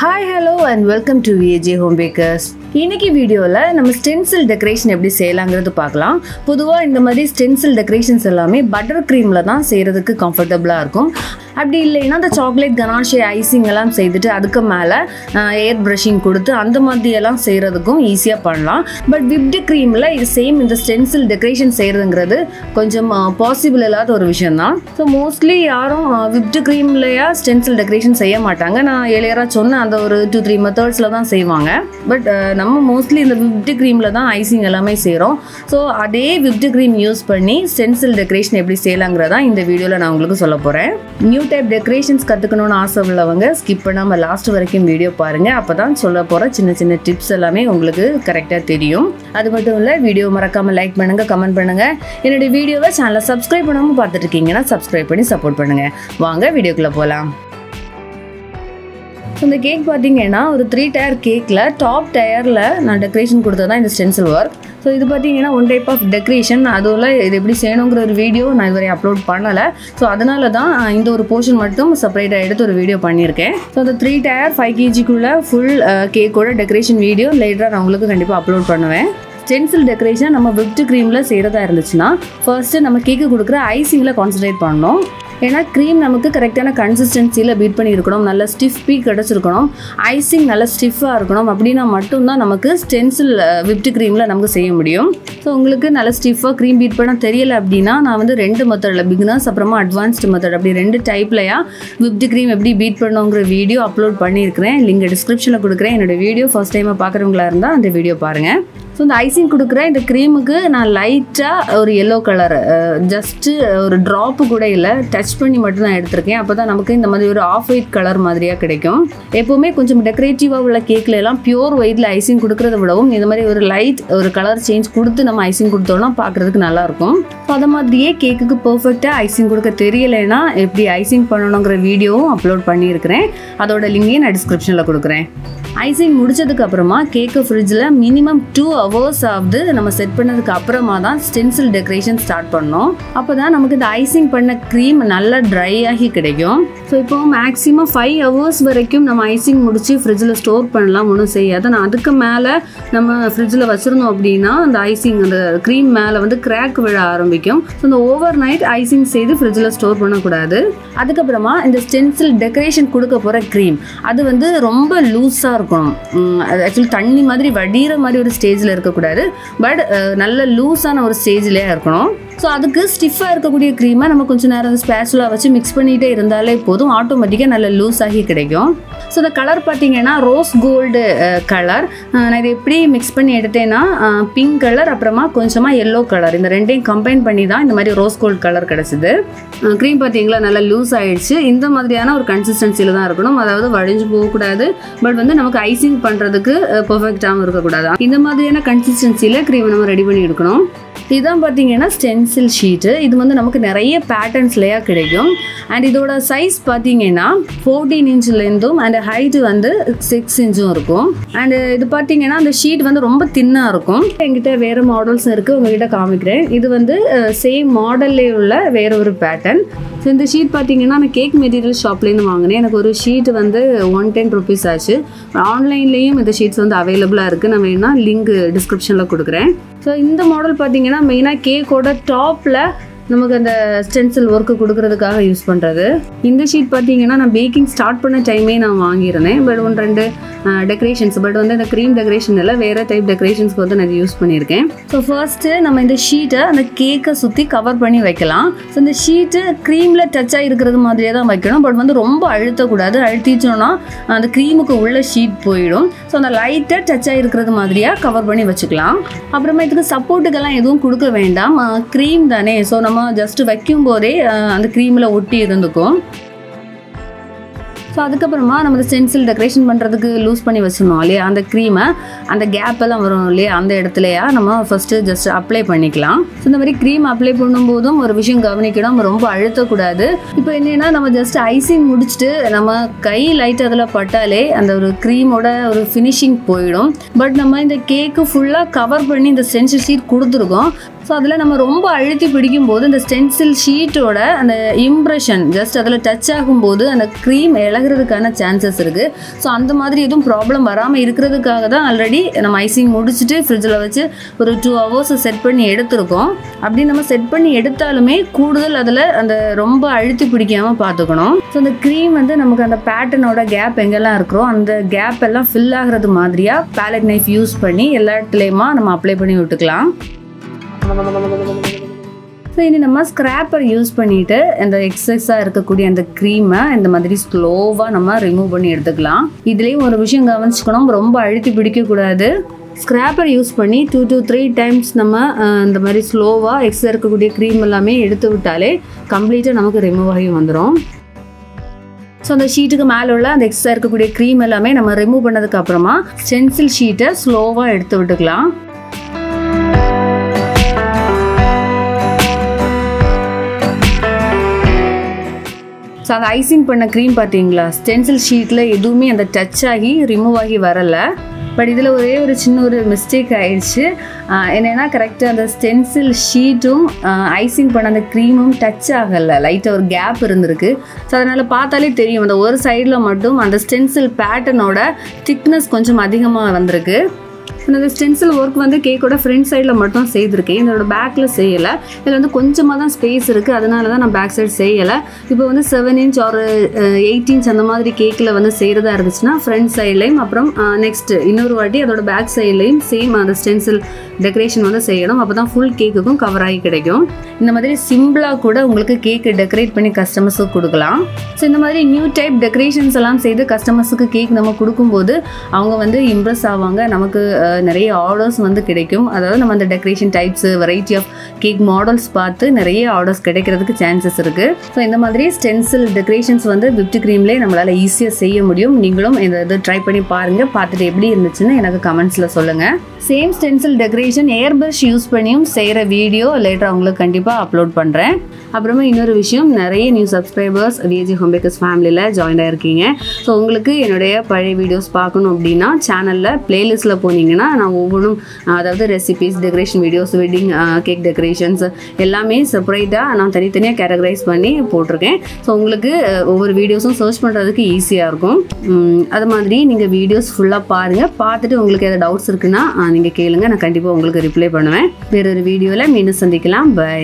Hi, hello, and welcome to VAJ Home Bakers. இன்னைக்கு வீடியோவில் நம்ம ஸ்டென்சில் டெக்கரேஷன் எப்படி செய்யலாங்கிறது பார்க்கலாம். பொதுவாக இந்த மாதிரி ஸ்டென்சில் டெக்கரேஷன்ஸ் எல்லாமே பட்டர் க்ரீமில் தான் செய்கிறதுக்கு கம்ஃபர்டபுளாக இருக்கும். அப்படி இல்லைன்னா அந்த சாக்லேட் கனாஷே ஐசிங் எல்லாம் செய்துட்டு அதுக்கு மேலே ஏர் ப்ரஷிங் கொடுத்து அந்த மாதிரி எல்லாம் செய்கிறதுக்கும் ஈஸியாக பண்ணலாம். பட் விப்டு க்ரீமில் இது சேம் இந்த ஸ்டென்சில் டெக்கரேஷன் செய்கிறதுங்கிறது கொஞ்சம் பாசிபிள் இல்லாத ஒரு விஷயம் தான் ஸோ மோஸ்ட்லி யாரும் விப்டு க்ரீம்லையா ஸ்டென்சில் டெக்கரேஷன் செய்ய மாட்டாங்க. நான் ஏழையராக சொன்ன அந்த ஒரு டூ த்ரீ மெத்தட்ஸில் தான் செய்வாங்க. பட் நம்ம மோஸ்ட்லி இந்த விப்டு க்ரீமில் தான் ஐசிங் எல்லாமே செய்கிறோம் ஸோ அதே விப்டு க்ரீம் யூஸ் பண்ணி ஸ்டென்சில் டெக்கரேஷன் எப்படி செய்யலாங்கிறதா இந்த வீடியோவில் நான் உங்களுக்கு சொல்ல போகிறேன் நியூ டைப் டெக்கரேஷன்ஸ் கற்றுக்கணும்னு ஆசை உள்ளவங்க ஸ்கிப் பண்ணாமல் லாஸ்ட் வரைக்கும் வீடியோ பாருங்கள் அப்போ தான் சொல்ல போகிற சின்ன சின்ன டிப்ஸ் எல்லாமே உங்களுக்கு கரெக்டாக தெரியும். அது மட்டும் இல்லை வீடியோ மறக்காமல் லைக் பண்ணுங்கள் கமெண்ட் பண்ணுங்கள் என்னுடைய வீடியோவை சேனலை சப்ஸ்கிரைப் பண்ணாமல் பார்த்துட்டு இருக்கீங்கன்னா சப்ஸ்கிரைப் பண்ணி சப்போர்ட் பண்ணுங்கள் வாங்க வீடியோக்குள்ளே போகலாம் ஸோ இந்த கேக் பார்த்தீங்கன்னா ஒரு த்ரீ டயர் கேக்கில் டாப் டயரில் நான் டெக்கரேஷன் கொடுத்தது தான் இந்த ஸ்டென்சில் ஒர்க் ஸோ இது பார்த்தீங்கன்னா ஒன் டைப் ஆஃப் டெக்கரேஷன் அதுவில் இது எப்படி செய்யணுங்கிற ஒரு வீடியோ நான் இதுவரை அப்லோட் பண்ணலை. ஸோ அதனால தான் இந்த ஒரு போர்ஷன் மட்டும் செப்பரேட்டாக எடுத்து ஒரு வீடியோ பண்ணியிருக்கேன். ஸோ அந்த த்ரீ டயர் ஃபைவ் கேஜிக்குள்ளே ஃபுல் கேக்கோட டெக்கரேஷன் வீடியோ லேட்டராக நான் உங்களுக்கு கண்டிப்பாக அப்லோட் பண்ணுவேன். ஸ்டென்சில் டெக்கரேஷன் நம்ம விப்டு க்ரீமில் செய்கிறதா இருந்துச்சுன்னா ஃபர்ஸ்ட்டு நம்ம கேக்கு கொடுக்குற ஐசிங்கில் கான்சன்ட்ரேட் பண்ணணும். ஏன்னா க்ரீம் நமக்கு கரெக்டான கன்சிஸ்டன்சியில் பீட் பண்ணியிருக்கணும். நல்ல ஸ்டிஃப் பீ கிடச்சிருக்கணும். ஐசிங் நல்ல ஸ்டிஃபாக இருக்கணும். அப்படின்னா மட்டும்தான் நமக்கு ஸ்டென்சில் விப்டு க்ரீமில் நமக்கு செய்ய முடியும். ஸோ உங்களுக்கு நல்ல ஸ்டிஃபாக க்ரீம் பீட் பண்ண தெரியல அப்படின்னா நான் வந்து ரெண்டு மெத்தடில் பிகினர்ஸ் அப்புறமா அட்வான்ஸ்டு மெத்தட் அப்படி ரெண்டு டைப்லையா விப்ட் க்ரீம் எப்படி பீட் பண்ணுங்கிற வீடியோ அப்லோட் பண்ணியிருக்கிறேன். லிங்க் டிஸ்கிரிப்ஷனில் கொடுக்குறேன். என்னோடய வீடியோ ஃபஸ்ட் டைமாக பார்க்குறவங்களா இருந்தால் அந்த வீடியோ பாருங்கள் ஸோ இந்த ஐசிங் கொடுக்குற இந்த க்ரீமுக்கு நான் லைட்டாக ஒரு எல்லோ கலர் ஜஸ்ட்டு ஒரு ட்ராப்பு கூட இல்லை டச் பண்ணி மட்டும் தான் எடுத்திருக்கேன். அப்போ தான் நமக்கு இந்த மாதிரி ஒரு ஆஃப் ஒயிட் கலர் மாதிரியாக கிடைக்கும். எப்போவுமே கொஞ்சம் டெக்கரேட்டிவாக உள்ள கேக்கில் எல்லாம் பியூர் ஒயிட்டில் ஐசிங் கொடுக்குறத விடவும் இந்த மாதிரி ஒரு லைட் ஒரு கலர் சேஞ்ச் கொடுத்து நம்ம ஐசிங் கொடுத்தோம்னா பார்க்குறதுக்கு நல்லாயிருக்கும் அதை மாதிரியே கேக்குக்கு பர்ஃபெக்டாக ஐசிங் கொடுக்க தெரியலைன்னா எப்படி ஐசிங் பண்ணணுங்கிற வீடியோவும் அப்லோட் பண்ணியிருக்கிறேன். அதோட லிங்கையும் நான் டிஸ்கிரிப்ஷனில் கொடுக்குறேன். ஐசிங் முடிச்சதுக்கு அப்புறமா கேக்கை ஃப்ரிட்ஜில் மினிமம் டூ ஹவர்ஸ் ஆகுது. நம்ம செட் பண்ணதுக்கு அப்புறமா தான் ஸ்டென்சில் டெக்கரேஷன் ஸ்டார்ட் பண்ணோம். அப்போ தான் நமக்கு இந்த ஐசிங் பண்ண க்ரீம் நல்லா ட்ரை ஆகி கிடைக்கும். ஸோ இப்போ மேக்ஸிமம் ஃபைவ் ஹவர்ஸ் வரைக்கும் நம்ம ஐசிங் முடித்து ஃப்ரிட்ஜில் ஸ்டோர் பண்ணலாம் ஒன்றும் செய்யாது. நான் அதுக்கு மேலே நம்ம ஃப்ரிட்ஜில் வச்சுருந்தோம் அப்படின்னா அந்த ஐசிங் அந்த க்ரீம் மேலே வந்து கிராக் விழ ஆரம்பிக்கும். ஸோ இந்த ஓவர் நைட் ஐசிங் செய்து ஃப்ரிட்ஜில் ஸ்டோர் பண்ணக்கூடாது. அதுக்கப்புறமா இந்த ஸ்டென்சில் டெக்கரேஷன் கொடுக்க போகிற க்ரீம் அது வந்து ரொம்ப லூஸாக இருக்கணும். அது ஆக்சுவலி தண்ணி மாதிரி வடிகிற மாதிரி ஒரு ஸ்டேஜில் இருக்கக்கூடாது. பட் நல்ல லூஸான ஒரு ஸ்டேஜ்லேயே இருக்கணும். ஸோ அதுக்கு ஸ்டிஃபாக இருக்கக்கூடிய க்ரீமை நம்ம கொஞ்சம் நேரம் ஸ்பேச்சுலாக வச்சு மிக்ஸ் பண்ணிகிட்டே இருந்தாலே போதும். ஆட்டோமேட்டிக்காக நல்ல லூஸ் ஆகி கிடைக்கும். ஸோ இந்த கலர் பார்த்தீங்கன்னா ரோஸ் கோல்டு கலர் நான் இதை எப்படி மிக்ஸ் பண்ணி எடுத்தேன்னா பிங்க் கலர் அப்புறமா கொஞ்சமாக எல்லோ கலர் இந்த ரெண்டையும் கம்பைன் பண்ணி தான் இந்த மாதிரி ரோஸ் கோல்டு கலர் கிடச்சிது. க்ரீம் பார்த்தீங்களா நல்லா லூஸ் ஆகிடுச்சு இந்த மாதிரியான ஒரு கன்சிஸ்டன்சியில் தான் இருக்கணும். அதாவது வடிஞ்சு போகக்கூடாது. பட் வந்து நமக்கு ஐசிங் பண்ணுறதுக்கு பர்ஃபெக்டாகவும் இருக்கக்கூடாது. இந்த மாதிரியான கன்சிஸ்டன்சியில் க்ரீமை நம்ம ரெடி பண்ணி எடுக்கணும். இதுதான் பார்த்தீங்கன்னா ஸ்டென்சில் ஷீட்டு இது வந்து நமக்கு நிறைய பேட்டர்ன்ஸ்லையாக கிடைக்கும். அண்ட் இதோட சைஸ் பார்த்தீங்கன்னா ஃபோர்டீன் இன்ச்லேருந்தும் அண்ட் ஹைட்டு வந்து சிக்ஸ் இன்ச்சும் இருக்கும். அண்ட் இது பார்த்தீங்கன்னா அந்த ஷீட் வந்து ரொம்ப தின்னாக இருக்கும். என்கிட்ட வேறு மாடல்ஸ் இருக்குது உங்ககிட்ட காமிக்கிறேன். இது வந்து சேம் மாடல்லே உள்ள வேற ஒரு பேட்டர்ன் ஸோ இந்த ஷீட் பார்த்தீங்கன்னா நான் கேக் மெட்டீரியல் ஷாப்லேருந்து வாங்கினேன். எனக்கு ஒரு ஷீட் வந்து ஒன் டென் ருபீஸ் ஆச்சு. ஆன்லைன்லேயும் இந்த ஷீட்ஸ் வந்து அவைலபிளாக இருக்குது நான் வேணால் லிங்க் டிஸ்கிரிப்ஷனில் கொடுக்குறேன். ஸோ இந்த மாடல் பார்த்தீங்கன்னா மெயினாக கேக்கோட டாப்பில் நமக்கு அந்த ஸ்டென்சில் ஒர்க்கு கொடுக்கறதுக்காக யூஸ் பண்ணுறது இந்த ஷீட் பார்த்தீங்கன்னா நான் பேக்கிங் ஸ்டார்ட் பண்ண டைமே நான் வாங்கியிருந்தேன். பட் ஒன்று ரெண்டு டெக்கரேஷன்ஸ் பட் வந்து இந்த க்ரீம் டெக்கரேஷன் இல்லை வேறு டைப் டெக்கரேஷன்ஸ்க்கு வந்து நான் யூஸ் பண்ணியிருக்கேன். ஸோ ஃபர்ஸ்ட்டு நம்ம இந்த ஷீட்டை அந்த கேக்கை சுற்றி கவர் பண்ணி வைக்கலாம். ஸோ இந்த ஷீட்டு க்ரீமில் டச் ஆகிருக்கிறது மாதிரியே தான் வைக்கணும். பட் வந்து ரொம்ப அழுத்தக்கூடாது. அழுத்திச்சோன்னா அந்த க்ரீமுக்கு உள்ள ஷீட் போயிடும். ஸோ அந்த லைட்டாக டச் ஆகிருக்கிறது மாதிரியாக கவர் பண்ணி வச்சுக்கலாம். அப்புறமா இதுக்கு சப்போர்ட்டுக்கெல்லாம் எதுவும் கொடுக்க வேண்டாம். க்ரீம் தானே. ஸோ நம்ம ஜஸ்ட்டு வைக்கும் போதே அந்த க்ரீமில் ஒட்டி இருந்துக்கும். ஸோ அதுக்கப்புறமா நம்ம ஸ்டென்சில் டெக்கரேஷன் பண்ணுறதுக்கு லூஸ் பண்ணி வச்சுருந்தோம் இல்லையா? அந்த க்ரீமை அந்த கேப் எல்லாம் வரும் இல்லையா? அந்த இடத்துலையா நம்ம ஃபஸ்ட்டு ஜஸ்ட் அப்ளை பண்ணிக்கலாம். ஸோ இந்த மாதிரி க்ரீம் அப்ளை பண்ணும்போதும் ஒரு விஷயம் கவனிக்கணும். நம்ம ரொம்ப அழுத்தக்கூடாது. இப்போ என்னென்னா நம்ம ஜஸ்ட் ஐசிங் முடிச்சுட்டு நம்ம கை லைட் அதில் பட்டாலே அந்த ஒரு க்ரீமோட ஒரு ஃபினிஷிங் போயிடும். பட் நம்ம இந்த கேக்கு ஃபுல்லாக கவர் பண்ணி இந்த ஸ்டென்சில் ஷீட் கொடுத்துருக்கோம். ஸோ அதில் நம்ம ரொம்ப அழுத்தி பிடிக்கும் போது இந்த ஸ்டென்சில் ஷீட்டோட அந்த இம்ப்ரெஷன் ஜஸ்ட் அதில் டச் ஆகும்போது அந்த க்ரீம் இழகிறதுக்கான சான்சஸ் இருக்குது ஸோ அந்த மாதிரி எதுவும் ப்ராப்ளம் வராமல் இருக்கிறதுக்காக தான் ஆல்ரெடி நம்ம ஐசிங் முடிச்சுட்டு ஃப்ரிட்ஜில் வச்சு ஒரு டூ ஹவர்ஸ் செட் பண்ணி எடுத்திருக்கோம். அப்படி நம்ம செட் பண்ணி எடுத்தாலுமே கூடுதல் அதில் அந்த ரொம்ப அழுத்தி பிடிக்காமல் பார்த்துக்கணும். ஸோ அந்த க்ரீம் வந்து நமக்கு அந்த பேட்டர்னோட கேப் எங்கெல்லாம் இருக்கிறோ அந்த கேப் எல்லாம் ஃபில் ஆகிறது மாதிரியாக பேலட் நைஃப் யூஸ் பண்ணி எல்லா இடத்துலையுமா நம்ம அப்ளை பண்ணி விட்டுக்கலாம். ஸோ இனி நம்ம ஸ்க்ராப்பர் யூஸ் பண்ணிவிட்டு இந்த எக்ஸஸாக இருக்கக்கூடிய அந்த க்ரீமை இந்த மாதிரி ஸ்லோவாக நம்ம ரிமூவ் பண்ணி எடுத்துக்கலாம். இதுலேயும் ஒரு விஷயம் கவனிச்சுக்கணும். ரொம்ப அழுத்தி பிடிக்கக்கூடாது ஸ்க்ராப்பர் யூஸ் பண்ணி டூ டூ த்ரீ டைம்ஸ் நம்ம இந்த மாதிரி ஸ்லோவாக எக்ஸா இருக்கக்கூடிய க்ரீம் எல்லாமே எடுத்து விட்டாலே கம்ப்ளீட்டாக நமக்கு ரிமூவ் ஆகி வந்துடும் ஸோ அந்த ஷீட்டுக்கு மேலே உள்ள அந்த எக்ஸ்ட்ரா இருக்கக்கூடிய க்ரீம் எல்லாமே நம்ம ரிமூவ் பண்ணதுக்கு அப்புறமா ஸ்டென்சில் ஷீட்டை ஸ்லோவாக எடுத்து விட்டுக்கலாம். ஸோ அந்த ஐசிங் பண்ண க்ரீம் பார்த்தீங்களா? ஸ்டென்சில் ஷீட்டில் எதுவுமே அந்த டச் ஆகி ரிமூவ் ஆகி வரலை. பட் இதில் ஒரே ஒரு சின்ன ஒரு மிஸ்டேக் ஆயிடுச்சு. என்னென்னா என்னன்னா கரெக்டாக அந்த ஸ்டென்சில் ஷீட்டும் ஐசிங் பண்ண அந்த க்ரீமும் டச் ஆகலை. லைட்டாக ஒரு கேப் இருந்திருக்கு. ஸோ அதனால் பார்த்தாலே தெரியும். அந்த ஒரு சைடில் மட்டும் அந்த ஸ்டென்சில் பேட்டர்னோட திக்னஸ் கொஞ்சம் அதிகமாக வந்திருக்கு. இந்த ஸ்டென்சில் ஒர்க் வந்து கேக்கோட ஃப்ரண்ட் சைடில் மட்டும் செய்திருக்கேன். இதோட பேக்கில் செய்யலை. இதில் வந்து கொஞ்சமாக தான் ஸ்பேஸ் இருக்குது அதனால தான் நான் பேக் சைடு செய்யலை. இப்போ வந்து செவன் இன்ச் ஒரு எயிட் இன்ச் அந்த மாதிரி கேக்கில் வந்து செய்கிறதா இருந்துச்சுன்னா ஃப்ரண்ட் சைட்லேயும் அப்புறம் நெக்ஸ்ட் இன்னொரு வாட்டி அதோட பேக் சைட்லேயும் சேம் அந்த ஸ்டென்சில் டெக்கரேஷன் வந்து செய்யணும். அப்போ தான் ஃபுல் கேக்குக்கும் கவர் ஆகி கிடைக்கும். இந்த மாதிரி சிம்பிளாக கூட உங்களுக்கு கேக்கு டெக்கரேட் பண்ணி கஸ்டமர்ஸுக்கு கொடுக்கலாம். ஸோ இந்த மாதிரி நியூ டைப் டெக்கரேஷன்ஸ் எல்லாம் செய்து கஸ்டமர்ஸுக்கு கேக் நம்ம கொடுக்கும்போது அவங்க வந்து இம்ப்ரெஸ் ஆவாங்க. நமக்கு நிறைய ஆர்டர்ஸ் வந்து கிடைக்கும். அதாவது நம்ம அந்த decoration types variety of cake models பார்த்து நிறைய ஆர்டர்ஸ் கிடைக்கிறதுக்கு சான்சஸ் இருக்குது ஸோ இந்த மாதிரி ஸ்டென்சில் டெக்கரேஷன்ஸ் வந்து விப்ட் க்ரீம்லேயே நம்மளால் ஈஸியாக செய்ய முடியும். நீங்களும் இந்த இது ட்ரை பண்ணி பாருங்கள் பார்த்துட்டு எப்படி இருந்துச்சுன்னு எனக்கு கமெண்ட்ஸில் சொல்லுங்கள் same stencil decoration air brush use பண்ணியும் செய்கிற வீடியோ லேட்டர் உங்களுக்கு கண்டிப்பாக அப்லோட் பண்ணுறேன் அப்புறமா இன்னொரு விஷயம் நிறைய நியூ சப்ஸ்கிரைபர்ஸ் விஜி ஹோம்பேக்கர்ஸ் ஃபேமிலியில் ஜாயின் ஆகிருக்கீங்க ஸோ உங்களுக்கு என்னுடைய பழைய வீடியோஸ் பார்க்கணும் அப்படின்னா சேனலில் ப்ளேலிஸ்ட்டில் போனீங்கன்னா நான் ஒவ்வொன்றும் அதாவது recipes decoration videos wedding cake decorations எல்லாமே செப்பரேட்டாக நான் தனித்தனியாக கேட்டகரைஸ் பண்ணி போட்டிருக்கேன். ஸோ உங்களுக்கு ஒவ்வொரு வீடியோஸும் சர்ச் பண்ணுறதுக்கு ஈஸியாக இருக்கும். அது மாதிரி நீங்கள் வீடியோஸ் ஃபுல்லாக பாருங்கள் பார்த்துட்டு உங்களுக்கு எதாவது டவுட்ஸ் இருக்குன்னா நீங்கள் கேளுங்க. நான் கண்டிப்பாக உங்களுக்கு ரிப்ளை பண்ணுவேன். வேறொரு வீடியோவில் மீண்டும் சந்திக்கலாம். பை